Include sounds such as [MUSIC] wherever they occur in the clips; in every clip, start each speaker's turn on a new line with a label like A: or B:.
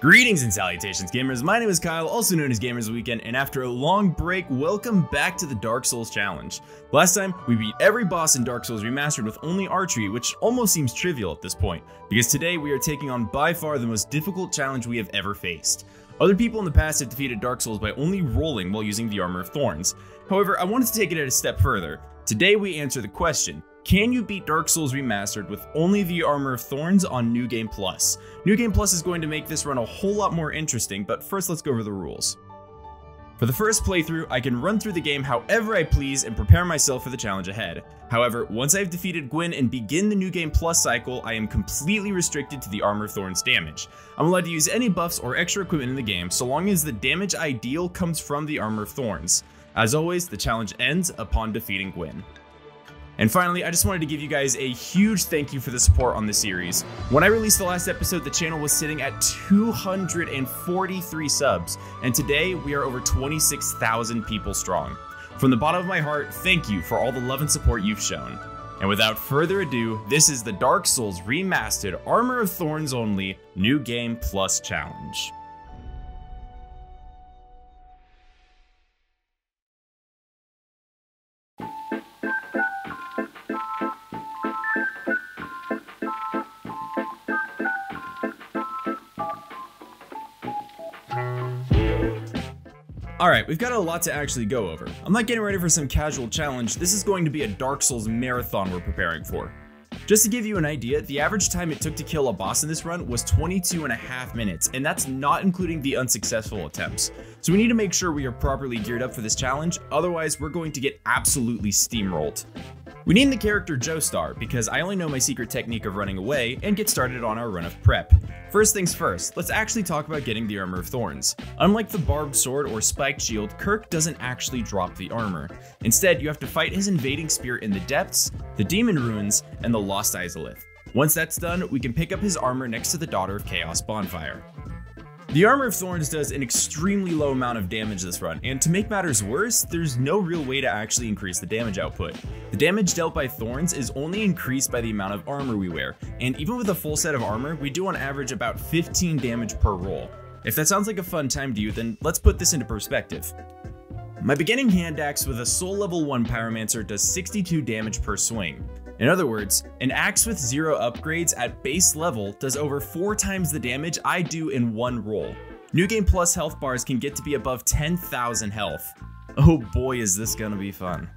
A: Greetings and salutations, gamers. My name is Kyle, also known as Gamers Weekend, and after a long break, welcome back to the Dark Souls Challenge. Last time, we beat every boss in Dark Souls Remastered with only archery, which almost seems trivial at this point, because today we are taking on by far the most difficult challenge we have ever faced. Other people in the past have defeated Dark Souls by only rolling while using the Armor of Thorns. However, I wanted to take it a step further. Today we answer the question, can you beat Dark Souls Remastered with only the Armor of Thorns on New Game Plus? New Game Plus is going to make this run a whole lot more interesting, but first let's go over the rules. For the first playthrough, I can run through the game however I please and prepare myself for the challenge ahead. However, once I've defeated Gwyn and begin the New Game Plus cycle, I am completely restricted to the Armor of Thorns damage. I'm allowed to use any buffs or extra equipment in the game so long as the damage I deal comes from the Armor of Thorns. As always, the challenge ends upon defeating Gwyn. And finally, I just wanted to give you guys a huge thank you for the support on this series. When I released the last episode, the channel was sitting at 243 subs, and today we are over 26,000 people strong. From the bottom of my heart, thank you for all the love and support you've shown. And without further ado, this is the Dark Souls Remastered Armor of Thorns Only New Game Plus Challenge. Alright, we've got a lot to actually go over. I'm not getting ready for some casual challenge, this is going to be a Dark Souls marathon we're preparing for. Just to give you an idea, the average time it took to kill a boss in this run was 22 and a half minutes, and that's not including the unsuccessful attempts. So we need to make sure we are properly geared up for this challenge, otherwise we're going to get absolutely steamrolled. We name the character Joestar because I only know my secret technique of running away and get started on our run of prep. First things first, let's actually talk about getting the Armor of Thorns. Unlike the barbed sword or spiked shield, Kirk doesn't actually drop the armor. Instead, you have to fight his invading spear in the depths, the demon ruins, and the lost Izalith. Once that's done, we can pick up his armor next to the Daughter of Chaos bonfire. The Armor of Thorns does an extremely low amount of damage this run, and to make matters worse, there's no real way to actually increase the damage output. The damage dealt by Thorns is only increased by the amount of armor we wear, and even with a full set of armor, we do on average about 15 damage per roll. If that sounds like a fun time to you, then let's put this into perspective. My beginning hand axe with a soul level 1 pyromancer does 62 damage per swing. In other words, an axe with zero upgrades at base level does over 4 times the damage I do in one roll. New Game Plus health bars can get to be above 10,000 health. Oh boy is this gonna be fun.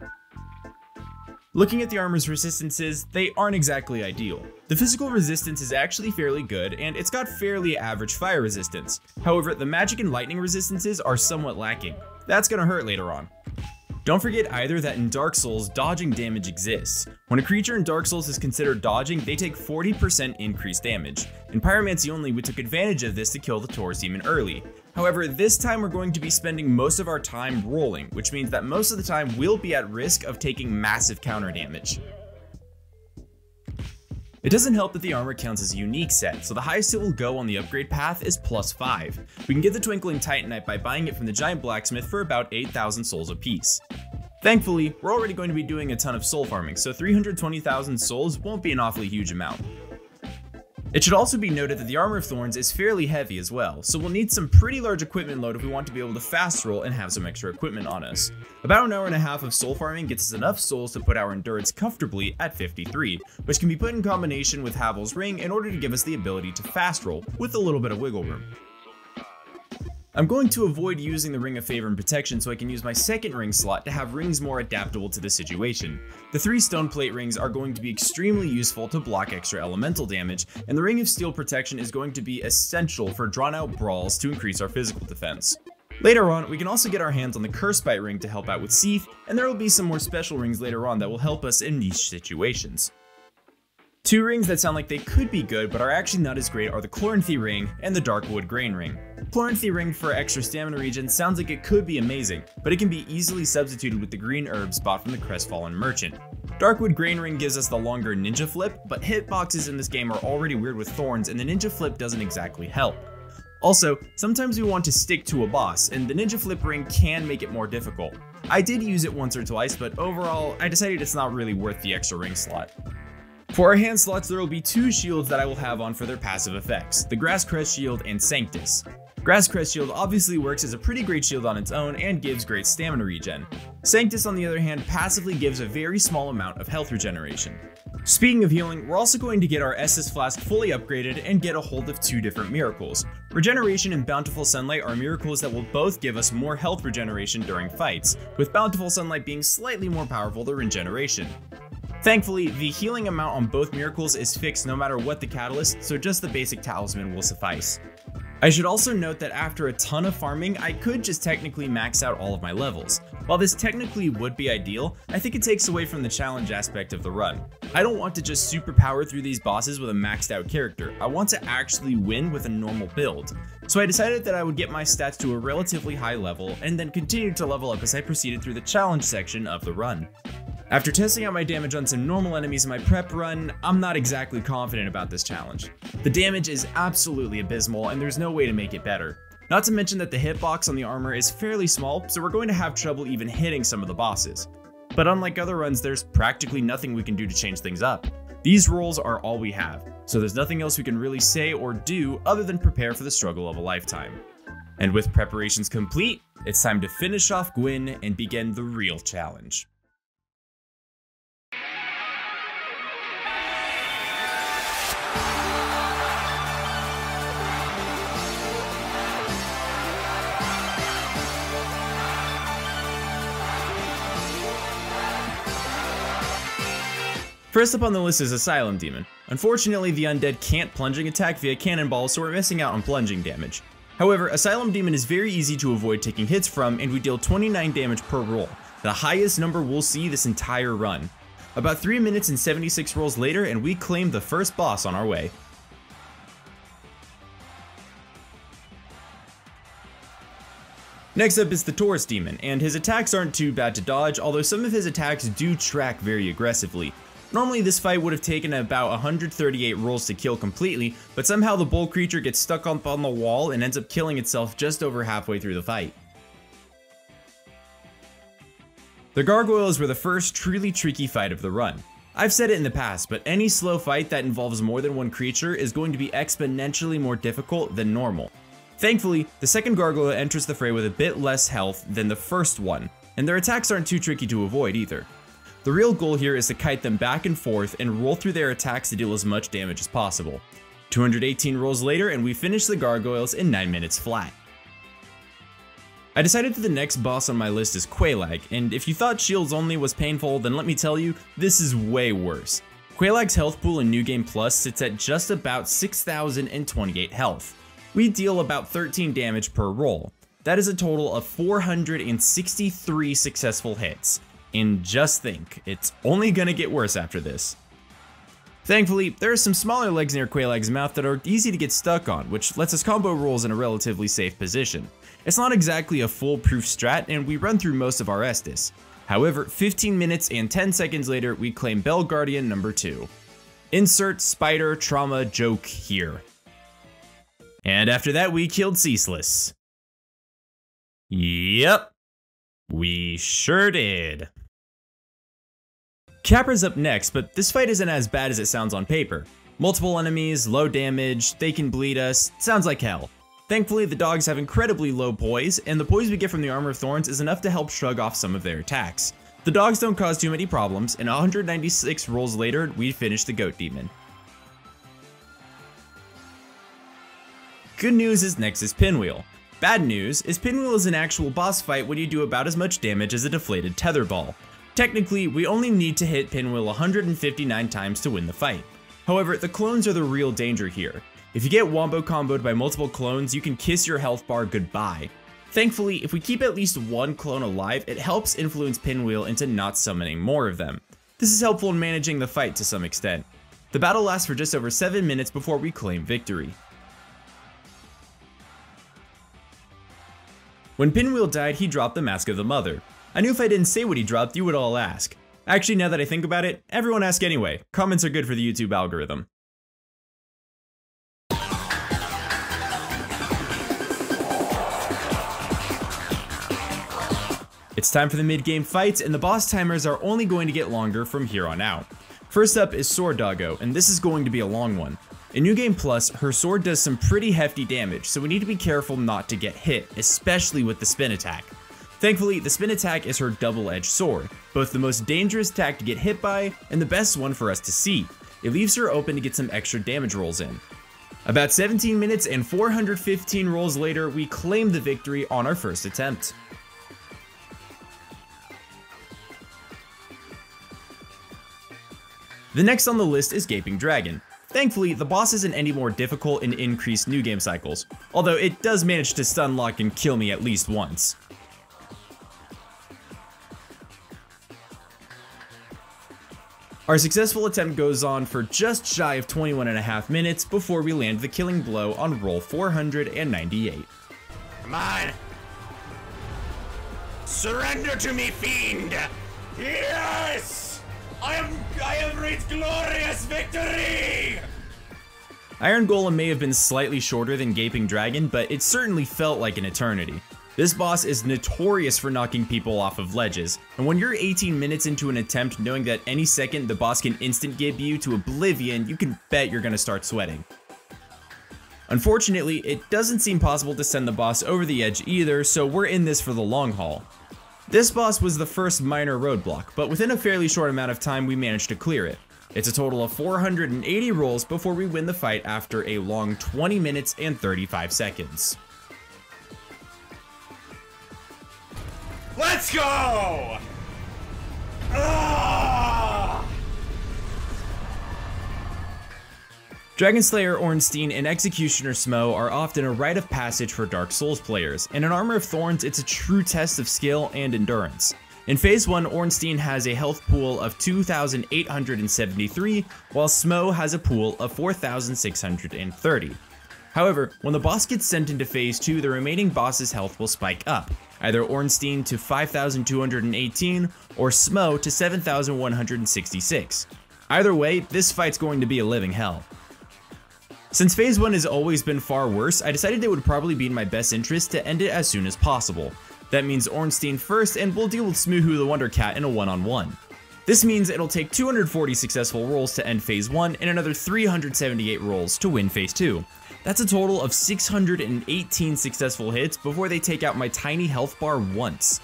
A: Looking at the armor's resistances, they aren't exactly ideal. The physical resistance is actually fairly good, and it's got fairly average fire resistance. However, the magic and lightning resistances are somewhat lacking. That's gonna hurt later on. Don't forget either that in Dark Souls, dodging damage exists. When a creature in Dark Souls is considered dodging, they take 40% increased damage. In Pyromancy only, we took advantage of this to kill the Taurus Demon early. However, this time we're going to be spending most of our time rolling, which means that most of the time we'll be at risk of taking massive counter damage. It doesn't help that the armor counts as a unique set, so the highest it will go on the upgrade path is plus 5. We can get the Twinkling Titanite by buying it from the Giant Blacksmith for about 8,000 souls apiece. Thankfully, we're already going to be doing a ton of soul farming, so 320,000 souls won't be an awfully huge amount. It should also be noted that the Armor of Thorns is fairly heavy as well, so we'll need some pretty large equipment load if we want to be able to fast roll and have some extra equipment on us. About an hour and a half of soul farming gets us enough souls to put our endurance comfortably at 53, which can be put in combination with Havel's Ring in order to give us the ability to fast roll with a little bit of wiggle room. I'm going to avoid using the Ring of Favor and Protection so I can use my second ring slot to have rings more adaptable to the situation. The three stone plate rings are going to be extremely useful to block extra elemental damage, and the Ring of Steel Protection is going to be essential for drawn out brawls to increase our physical defense. Later on, we can also get our hands on the Curse Bite ring to help out with Seath, and there will be some more special rings later on that will help us in these situations. Two rings that sound like they could be good but are actually not as great are the Chloranthy ring and the Darkwood Grain ring. Chloranthy ring for extra stamina regen sounds like it could be amazing, but it can be easily substituted with the green herbs bought from the Crestfallen Merchant. Darkwood Grain Ring gives us the longer Ninja Flip, but hitboxes in this game are already weird with thorns and the Ninja Flip doesn't exactly help. Also, sometimes we want to stick to a boss, and the Ninja Flip Ring can make it more difficult. I did use it once or twice, but overall, I decided it's not really worth the extra ring slot. For our hand slots, there will be two shields that I will have on for their passive effects, the Grass Crest Shield and Sanctus. Grass Crest Shield obviously works as a pretty great shield on its own and gives great stamina regen. Sanctus on the other hand passively gives a very small amount of health regeneration. Speaking of healing, we're also going to get our Estus Flask fully upgraded and get a hold of two different miracles. Regeneration and Bountiful Sunlight are miracles that will both give us more health regeneration during fights, with Bountiful Sunlight being slightly more powerful than Regeneration. Thankfully, the healing amount on both miracles is fixed no matter what the catalyst, so just the basic talisman will suffice. I should also note that after a ton of farming, I could just technically max out all of my levels. While this technically would be ideal, I think it takes away from the challenge aspect of the run. I don't want to just superpower through these bosses with a maxed out character, I want to actually win with a normal build. So I decided that I would get my stats to a relatively high level, and then continue to level up as I proceeded through the challenge section of the run. After testing out my damage on some normal enemies in my prep run, I'm not exactly confident about this challenge. The damage is absolutely abysmal and there's no way to make it better. Not to mention that the hitbox on the armor is fairly small, so we're going to have trouble even hitting some of the bosses. But unlike other runs, there's practically nothing we can do to change things up. These rolls are all we have, so there's nothing else we can really say or do other than prepare for the struggle of a lifetime. And with preparations complete, it's time to finish off Gwyn and begin the real challenge. First up on the list is Asylum Demon. Unfortunately, the undead can't plunging attack via cannonball, so we're missing out on plunging damage. However, Asylum Demon is very easy to avoid taking hits from, and we deal 29 damage per roll, the highest number we'll see this entire run. About 3 minutes and 76 rolls later, and we claim the first boss on our way. Next up is the Taurus Demon, and his attacks aren't too bad to dodge, although some of his attacks do track very aggressively. Normally this fight would have taken about 138 rolls to kill completely, but somehow the bull creature gets stuck up on the wall and ends up killing itself just over halfway through the fight. The gargoyles were the first truly tricky fight of the run. I've said it in the past, but any slow fight that involves more than one creature is going to be exponentially more difficult than normal. Thankfully, the second gargoyle enters the fray with a bit less health than the first one, and their attacks aren't too tricky to avoid either. The real goal here is to kite them back and forth and roll through their attacks to deal as much damage as possible. 218 rolls later and we finish the gargoyles in 9 minutes flat. I decided that the next boss on my list is Quelaag, and if you thought shields only was painful, then let me tell you, this is way worse. Quelaag's health pool in New Game Plus sits at just about 6,028 health. We deal about 13 damage per roll. That is a total of 463 successful hits, and just think, it's only gonna get worse after this. Thankfully, there are some smaller legs near Quelaag's mouth that are easy to get stuck on, which lets us combo rolls in a relatively safe position. It's not exactly a foolproof strat, and we run through most of our Estus. However, 15 minutes and 10 seconds later, we claim Bell Guardian number 2. Insert spider trauma joke here. And after that, we killed Ceaseless. Yep. We sure did. Capra's up next, but this fight isn't as bad as it sounds on paper. Multiple enemies, low damage, they can bleed us, sounds like hell. Thankfully, the dogs have incredibly low poise, and the poise we get from the Armor of Thorns is enough to help shrug off some of their attacks. The dogs don't cause too many problems, and 196 rolls later, we finish the Goat Demon. Good news is next is Pinwheel. Bad news is Pinwheel is an actual boss fight when you do about as much damage as a deflated tether ball. Technically, we only need to hit Pinwheel 159 times to win the fight. However, the clones are the real danger here. If you get wombo comboed by multiple clones, you can kiss your health bar goodbye. Thankfully, if we keep at least one clone alive, it helps influence Pinwheel into not summoning more of them. This is helpful in managing the fight to some extent. The battle lasts for just over 7 minutes before we claim victory. When Pinwheel died, he dropped the Mask of the Mother. I knew if I didn't say what he dropped, you would all ask. Actually, now that I think about it, everyone ask anyway. Comments are good for the YouTube algorithm. It's time for the mid-game fights, and the boss timers are only going to get longer from here on out. First up is Sword Doggo, and this is going to be a long one. In New Game Plus, her sword does some pretty hefty damage, so we need to be careful not to get hit, especially with the spin attack. Thankfully, the spin attack is her double-edged sword, both the most dangerous attack to get hit by, and the best one for us to see. It leaves her open to get some extra damage rolls in. About 17 minutes and 415 rolls later, we claim the victory on our first attempt. The next on the list is Gaping Dragon. Thankfully, the boss isn't any more difficult in increased new game cycles, although it does manage to stun lock and kill me at least once. Our successful attempt goes on for just shy of 21 and a half minutes before we land the killing blow on roll 498.
B: Come on! Surrender to me, fiend! Yes! I am I have reached glorious victory!
A: Iron Golem may have been slightly shorter than Gaping Dragon, but it certainly felt like an eternity. This boss is notorious for knocking people off of ledges, and when you're 18 minutes into an attempt knowing that any second the boss can instant give you to oblivion, you can bet you're gonna start sweating. Unfortunately, it doesn't seem possible to send the boss over the edge either, so we're in this for the long haul. This boss was the first minor roadblock, but within a fairly short amount of time we managed to clear it. It's a total of 480 rolls before we win the fight after a long 20 minutes and 35 seconds.
B: Let's go! Ah!
A: Dragon Slayer Ornstein and Executioner Smough are often a rite of passage for Dark Souls players, and in Armor of Thorns it's a true test of skill and endurance. In Phase 1, Ornstein has a health pool of 2,873, while Smough has a pool of 4,630. However, when the boss gets sent into Phase 2, the remaining boss's health will spike up, either Ornstein to 5,218 or Smough to 7,166. Either way, this fight's going to be a living hell. Since phase 1 has always been far worse, I decided it would probably be in my best interest to end it as soon as possible. That means Ornstein first, and we'll deal with Smough the Wonder Cat in a one-on-one. -on -one. This means it'll take 240 successful rolls to end phase 1 and another 378 rolls to win phase 2. That's a total of 618 successful hits before they take out my tiny health bar once.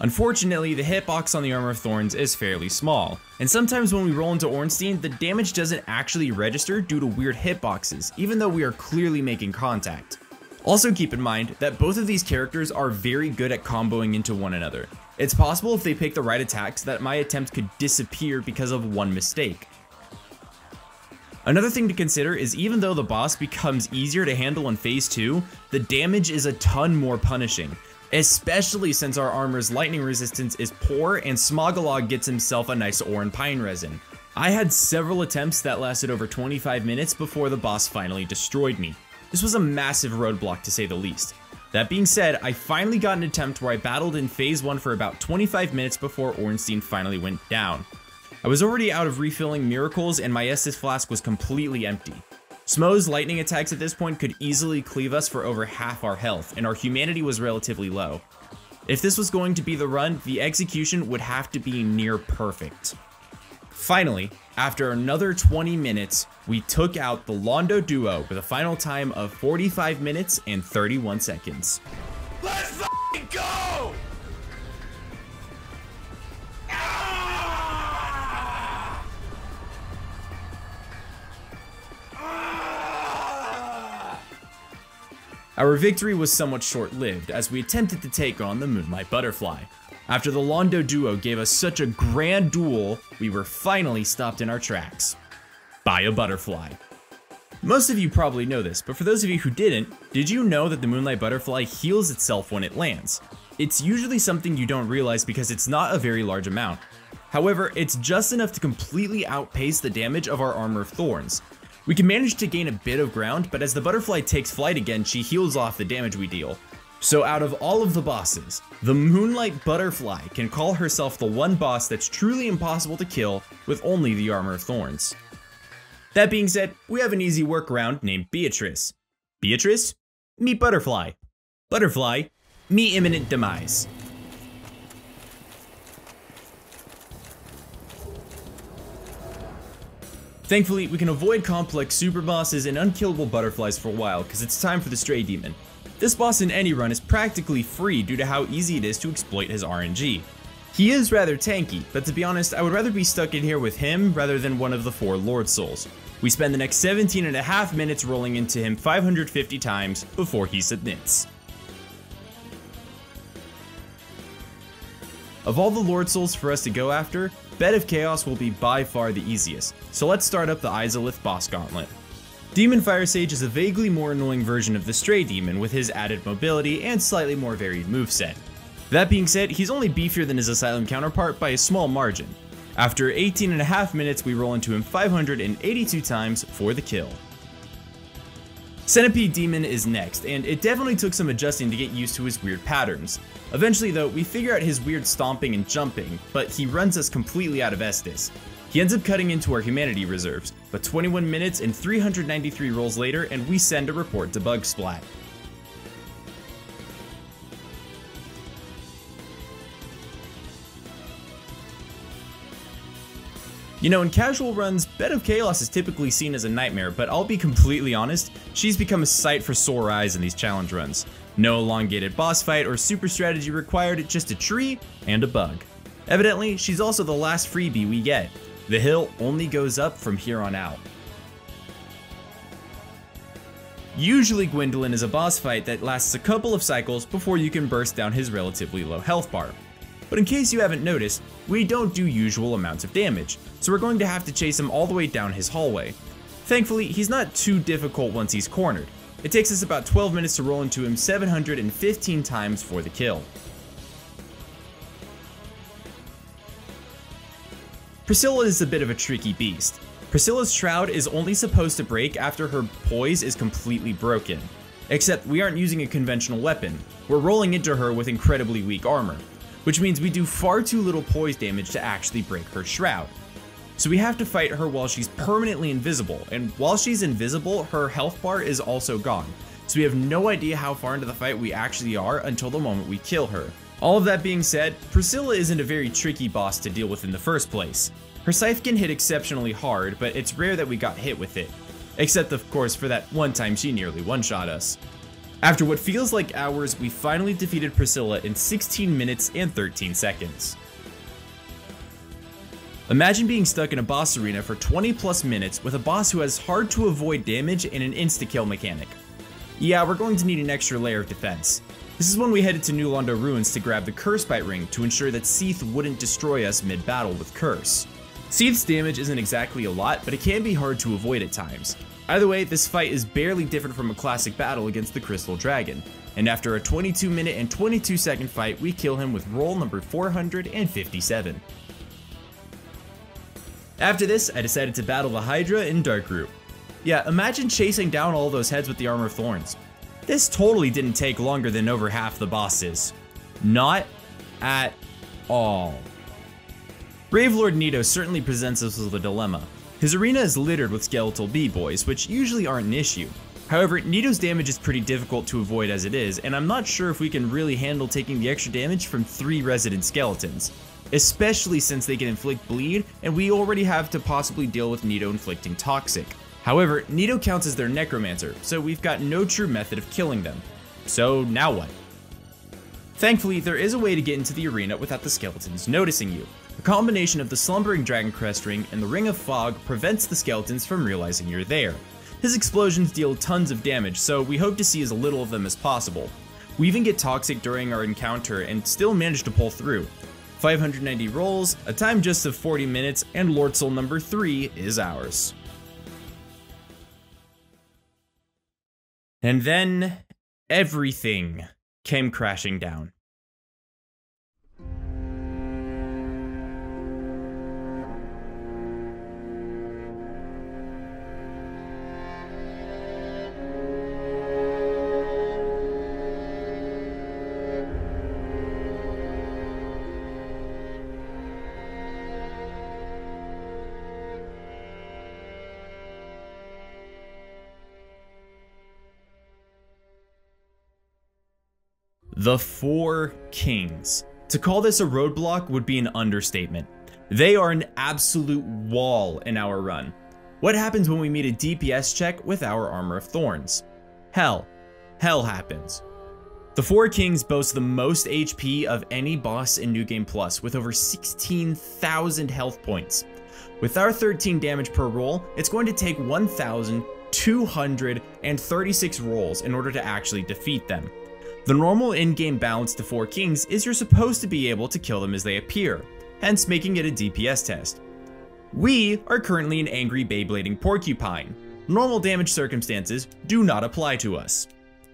A: Unfortunately, the hitbox on the Armor of Thorns is fairly small, and sometimes when we roll into Ornstein, the damage doesn't actually register due to weird hitboxes, even though we are clearly making contact. Also keep in mind that both of these characters are very good at comboing into one another. It's possible if they pick the right attacks that my attempt could disappear because of one mistake. Another thing to consider is even though the boss becomes easier to handle in phase 2, the damage is a ton more punishing, especially since our armor's lightning resistance is poor and Smougolog gets himself a nice ore and pine resin. I had several attempts that lasted over 25 minutes before the boss finally destroyed me. This was a massive roadblock to say the least. That being said, I finally got an attempt where I battled in phase 1 for about 25 minutes before Ornstein finally went down. I was already out of refilling miracles and my Estus flask was completely empty. Smough's lightning attacks at this point could easily cleave us for over half our health, and our humanity was relatively low. If this was going to be the run, the execution would have to be near perfect. Finally, after another 20 minutes, we took out the Londo duo with a final time of 45 minutes and 31 seconds.
B: Let's
A: Our victory was somewhat short-lived as we attempted to take on the Moonlight Butterfly. After the Londo duo gave us such a grand duel, we were finally stopped in our tracks. By a butterfly. Most of you probably know this, but for those of you who didn't, did you know that the Moonlight Butterfly heals itself when it lands? It's usually something you don't realize because it's not a very large amount. However, it's just enough to completely outpace the damage of our Armor of Thorns, we can manage to gain a bit of ground, but as the butterfly takes flight again, she heals off the damage we deal. So out of all of the bosses, the Moonlight Butterfly can call herself the one boss that's truly impossible to kill with only the Armor of Thorns. That being said, we have an easy workaround named Beatrice. Beatrice? Meet Butterfly. Butterfly? Me imminent demise. Thankfully, we can avoid complex super bosses and unkillable butterflies for a while because it's time for the Stray Demon. This boss in any run is practically free due to how easy it is to exploit his RNG. He is rather tanky, but to be honest, I would rather be stuck in here with him rather than one of the four Lord Souls. We spend the next 17 and a half minutes rolling into him 550 times before he submits. Of all the Lord Souls for us to go after, Bed of Chaos will be by far the easiest, so let's start up the Izalith boss gauntlet. Demon Fire Sage is a vaguely more annoying version of the Stray Demon with his added mobility and slightly more varied moveset. That being said, he's only beefier than his Asylum counterpart by a small margin. After 18 and a half minutes, we roll into him 582 times for the kill. Centipede Demon is next, and it definitely took some adjusting to get used to his weird patterns. Eventually though, we figure out his weird stomping and jumping, but he runs us completely out of Estus. He ends up cutting into our humanity reserves, but 21 minutes and 393 rolls later and we send a report to Bugsplat. You know, in casual runs, Bed of Chaos is typically seen as a nightmare, but I'll be completely honest, she's become a sight for sore eyes in these challenge runs. No elongated boss fight or super strategy required, just a tree and a bug. Evidently, she's also the last freebie we get. The hill only goes up from here on out. Usually Gwyndolin is a boss fight that lasts a couple of cycles before you can burst down his relatively low health bar. But in case you haven't noticed, we don't do usual amounts of damage, so we're going to have to chase him all the way down his hallway. Thankfully, he's not too difficult once he's cornered. It takes us about 12 minutes to roll into him 715 times for the kill. Priscilla is a bit of a tricky beast. Priscilla's shroud is only supposed to break after her poise is completely broken. Except we aren't using a conventional weapon, we're rolling into her with incredibly weak armor which means we do far too little poise damage to actually break her shroud. So we have to fight her while she's permanently invisible, and while she's invisible, her health bar is also gone. So we have no idea how far into the fight we actually are until the moment we kill her. All of that being said, Priscilla isn't a very tricky boss to deal with in the first place. Her scythe can hit exceptionally hard, but it's rare that we got hit with it. Except of course for that one time she nearly one-shot us. After what feels like hours, we finally defeated Priscilla in 16 minutes and 13 seconds. Imagine being stuck in a boss arena for 20 plus minutes with a boss who has hard to avoid damage and an insta-kill mechanic. Yeah, we're going to need an extra layer of defense. This is when we headed to New Londo Ruins to grab the Curse Bite Ring to ensure that Seath wouldn't destroy us mid-battle with Curse. Seath's damage isn't exactly a lot, but it can be hard to avoid at times. Either way, this fight is barely different from a classic battle against the Crystal Dragon, and after a 22 minute and 22 second fight, we kill him with roll number 457. After this, I decided to battle the Hydra in Darkroot. Yeah, imagine chasing down all those heads with the Armor of Thorns. This totally didn't take longer than over half the bosses. Not at all. Brave Lord Nito certainly presents us with a dilemma. His arena is littered with skeletal B-boys, which usually aren't an issue. However, Nito's damage is pretty difficult to avoid as it is, and I'm not sure if we can really handle taking the extra damage from 3 resident skeletons. Especially since they can inflict bleed, and we already have to possibly deal with Nito inflicting toxic. However, Nito counts as their necromancer, so we've got no true method of killing them. So now what? Thankfully, there is a way to get into the arena without the skeletons noticing you. A combination of the Slumbering Dragon Crest Ring and the Ring of Fog prevents the skeletons from realizing you're there. His explosions deal tons of damage, so we hope to see as little of them as possible. We even get toxic during our encounter and still manage to pull through. 590 rolls, a time just of 40 minutes, and Lord Soul number 3 is ours. And then, everything came crashing down. The Four Kings. To call this a roadblock would be an understatement. They are an absolute wall in our run. What happens when we meet a DPS check with our Armor of Thorns? Hell. Hell happens. The Four Kings boast the most HP of any boss in New Game Plus, with over 16,000 health points. With our 13 damage per roll, it's going to take 1,236 rolls in order to actually defeat them. The normal in-game balance to Four Kings is you're supposed to be able to kill them as they appear, hence making it a DPS test. We are currently an angry Beyblading Porcupine. Normal damage circumstances do not apply to us.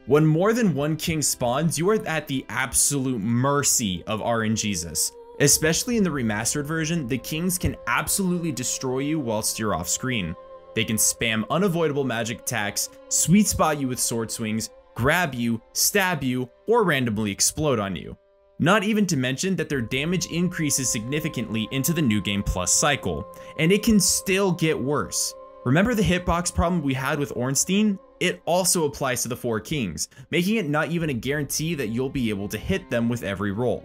A: When more than one king spawns, you are at the absolute mercy of RNGesus. Especially in the remastered version, the kings can absolutely destroy you whilst you're off screen. They can spam unavoidable magic attacks, sweet spot you with sword swings, grab you, stab you, or randomly explode on you. Not even to mention that their damage increases significantly into the New Game Plus cycle, and it can still get worse. Remember the hitbox problem we had with Ornstein? It also applies to the Four Kings, making it not even a guarantee that you'll be able to hit them with every roll.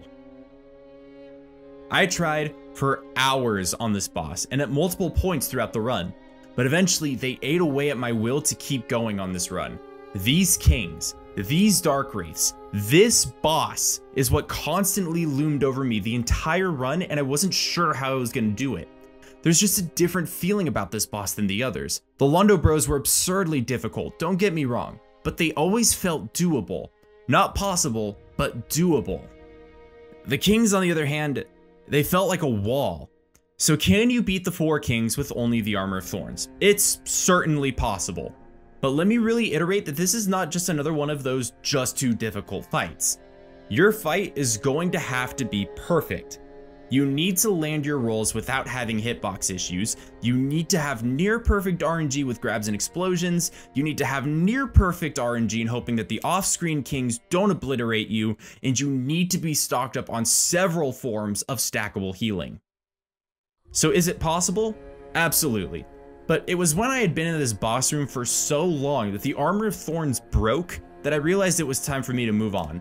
A: I tried for hours on this boss and at multiple points throughout the run, but eventually they ate away at my will to keep going on this run. These kings, these dark wraiths, this boss is what constantly loomed over me the entire run and I wasn't sure how I was going to do it. There's just a different feeling about this boss than the others. The Londo Bros were absurdly difficult, don't get me wrong, but they always felt doable. Not possible, but doable. The Kings, on the other hand, they felt like a wall. So can you beat the Four Kings with only the Armor of Thorns? It's certainly possible. But let me really iterate that this is not just another one of those just too difficult fights. Your fight is going to have to be perfect. You need to land your rolls without having hitbox issues. You need to have near perfect RNG with grabs and explosions. You need to have near perfect RNG in hoping that the off-screen kings don't obliterate you. And you need to be stocked up on several forms of stackable healing. So is it possible? Absolutely. But it was when I had been in this boss room for so long that the Armor of Thorns broke that I realized it was time for me to move on.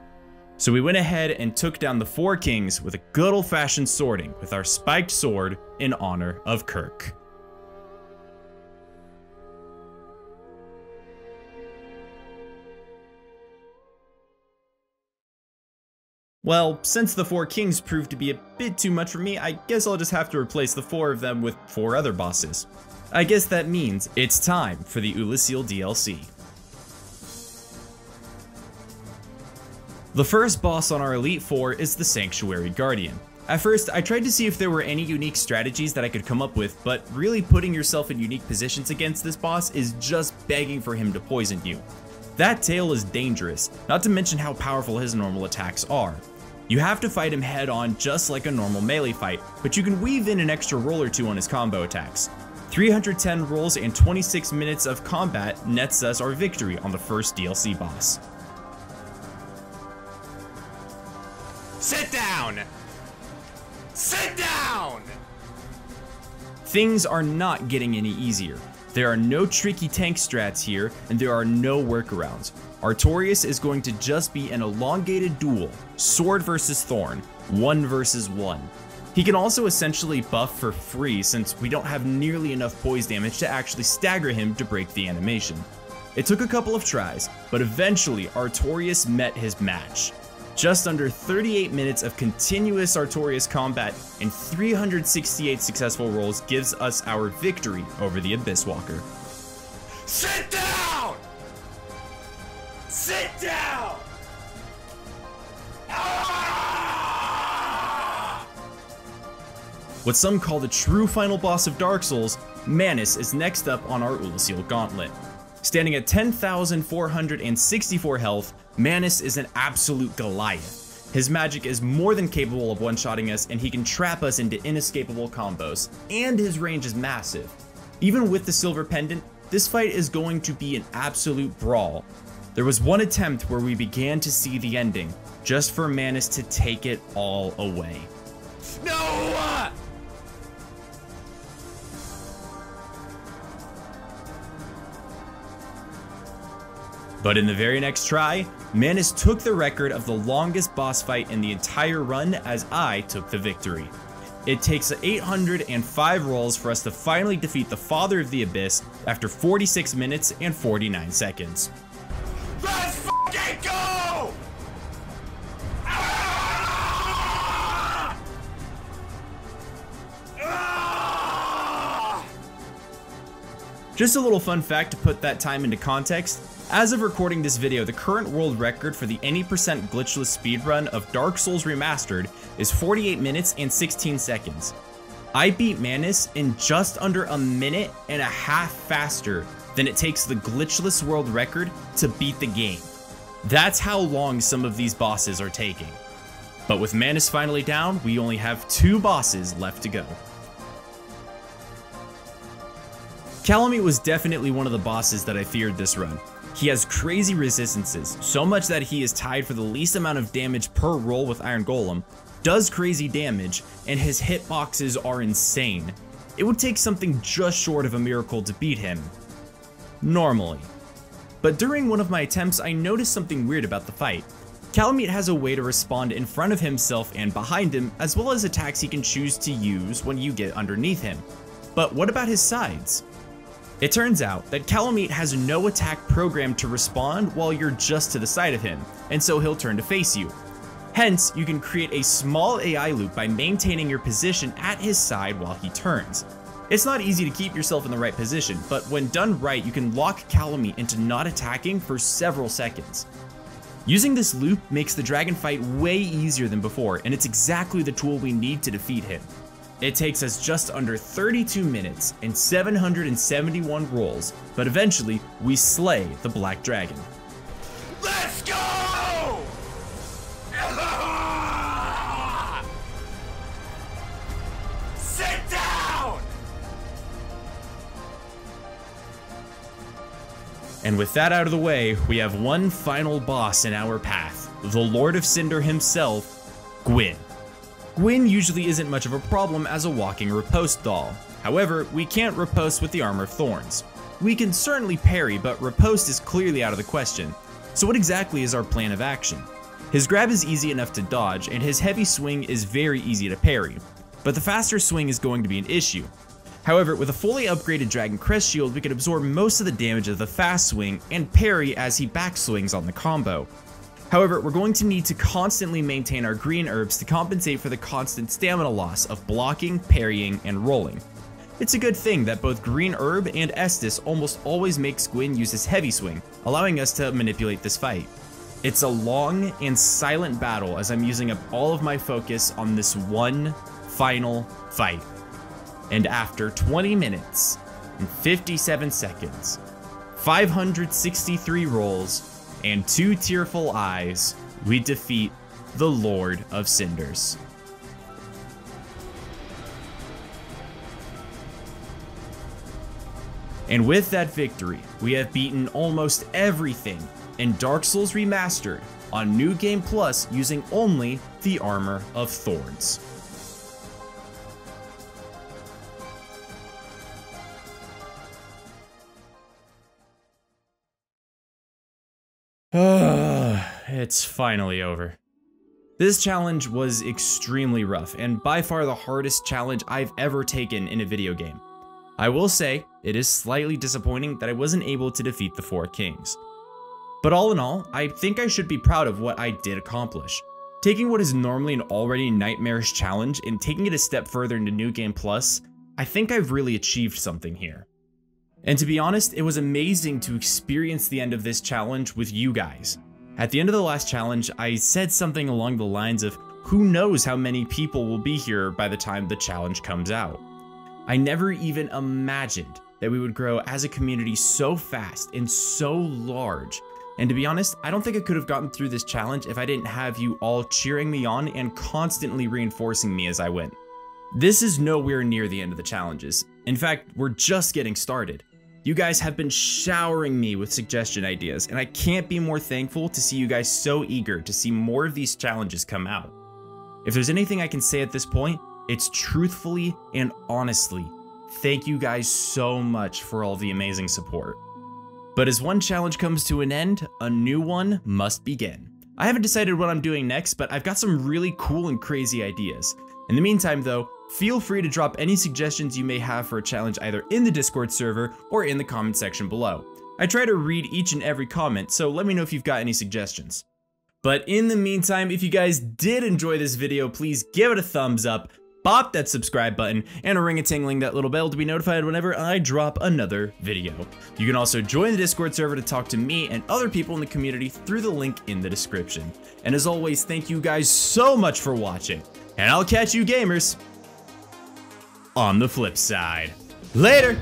A: So we went ahead and took down the four kings with a good old fashioned sorting with our spiked sword in honor of Kirk. Well, since the four kings proved to be a bit too much for me, I guess I'll just have to replace the four of them with four other bosses. I guess that means it's time for the Oolacile DLC. The first boss on our Elite Four is the Sanctuary Guardian. At first, I tried to see if there were any unique strategies that I could come up with, but really putting yourself in unique positions against this boss is just begging for him to poison you. That tail is dangerous, not to mention how powerful his normal attacks are. You have to fight him head on just like a normal melee fight, but you can weave in an extra roll or two on his combo attacks. 310 rolls and 26 minutes of combat nets us our victory on the first DLC boss.
B: Sit down! Sit down!
A: Things are not getting any easier. There are no tricky tank strats here, and there are no workarounds. Artorias is going to just be an elongated duel, sword versus thorn, one versus one. He can also essentially buff for free since we don't have nearly enough poise damage to actually stagger him to break the animation. It took a couple of tries, but eventually Artorias met his match. Just under 38 minutes of continuous Artorias combat and 368 successful rolls gives us our victory over the Abyss Walker.
B: Sit down! Sit down!
A: What some call the true final boss of Dark Souls, Manus is next up on our Oolacile Gauntlet. Standing at 10,464 health, Manus is an absolute Goliath. His magic is more than capable of one-shotting us and he can trap us into inescapable combos, and his range is massive. Even with the silver pendant, this fight is going to be an absolute brawl. There was one attempt where we began to see the ending, just for Manus to take it all away.
B: No!
A: But in the very next try, Manus took the record of the longest boss fight in the entire run as I took the victory. It takes 805 rolls for us to finally defeat the Father of the Abyss after 46 minutes and 49 seconds.
B: Let's fucking go! Ah! Ah!
A: Just a little fun fact to put that time into context, as of recording this video, the current world record for the any percent glitchless speedrun of Dark Souls Remastered is 48 minutes and 16 seconds. I beat Manus in just under a minute and a half faster than it takes the glitchless world record to beat the game. That's how long some of these bosses are taking. But with Manus finally down, we only have two bosses left to go. Kalameet was definitely one of the bosses that I feared this run. He has crazy resistances, so much that he is tied for the least amount of damage per roll with Iron Golem, does crazy damage, and his hitboxes are insane. It would take something just short of a miracle to beat him. Normally. But during one of my attempts, I noticed something weird about the fight. Kalameet has a way to respond in front of himself and behind him, as well as attacks he can choose to use when you get underneath him. But what about his sides? It turns out that Kalameet has no attack programmed to respond while you're just to the side of him, and so he'll turn to face you. Hence, you can create a small AI loop by maintaining your position at his side while he turns. It's not easy to keep yourself in the right position, but when done right, you can lock Kalameet into not attacking for several seconds. Using this loop makes the dragon fight way easier than before, and it's exactly the tool we need to defeat him. It takes us just under 32 minutes and 771 rolls, but eventually we slay the Black Dragon.
B: Let's go! [LAUGHS] Sit down!
A: And with that out of the way, we have one final boss in our path, the Lord of Cinder himself, Gwyn. Gwyn usually isn't much of a problem as a walking riposte doll. However, we can't riposte with the Armor of Thorns. We can certainly parry, but riposte is clearly out of the question. So what exactly is our plan of action? His grab is easy enough to dodge, and his heavy swing is very easy to parry. But the faster swing is going to be an issue. However, with a fully upgraded Dragon Crest shield, we can absorb most of the damage of the fast swing and parry as he backswings on the combo. However, we're going to need to constantly maintain our green herbs to compensate for the constant stamina loss of blocking, parrying, and rolling. It's a good thing that both Green Herb and Estus almost always makes Gwyn use his heavy swing, allowing us to manipulate this fight. It's a long and silent battle as I'm using up all of my focus on this one final fight. And after 20 minutes and 57 seconds, 563 rolls, and two tearful eyes, we defeat the Lord of Cinders. And with that victory, we have beaten almost everything in Dark Souls Remastered on New Game Plus using only the Armor of Thorns. It's finally over. This challenge was extremely rough and by far the hardest challenge I've ever taken in a video game. I will say, it is slightly disappointing that I wasn't able to defeat the Four Kings. But all in all, I think I should be proud of what I did accomplish. Taking what is normally an already nightmarish challenge and taking it a step further into New Game Plus, I think I've really achieved something here. And to be honest, it was amazing to experience the end of this challenge with you guys. At the end of the last challenge, I said something along the lines of, who knows how many people will be here by the time the challenge comes out. I never even imagined that we would grow as a community so fast and so large. And to be honest, I don't think I could have gotten through this challenge if I didn't have you all cheering me on and constantly reinforcing me as I went. This is nowhere near the end of the challenges. In fact, we're just getting started. You guys have been showering me with suggestion ideas, and I can't be more thankful to see you guys so eager to see more of these challenges come out. If there's anything I can say at this point, it's truthfully and honestly, thank you guys so much for all the amazing support. But as one challenge comes to an end, a new one must begin. I haven't decided what I'm doing next, but I've got some really cool and crazy ideas. In the meantime though, Feel free to drop any suggestions you may have for a challenge either in the Discord server or in the comment section below. I try to read each and every comment, so let me know if you've got any suggestions. But in the meantime, if you guys did enjoy this video, please give it a thumbs up, bop that subscribe button, and ring a tingling that little bell to be notified whenever I drop another video. You can also join the Discord server to talk to me and other people in the community through the link in the description. And as always, thank you guys so much for watching, and I'll catch you gamers on the flip side. Later!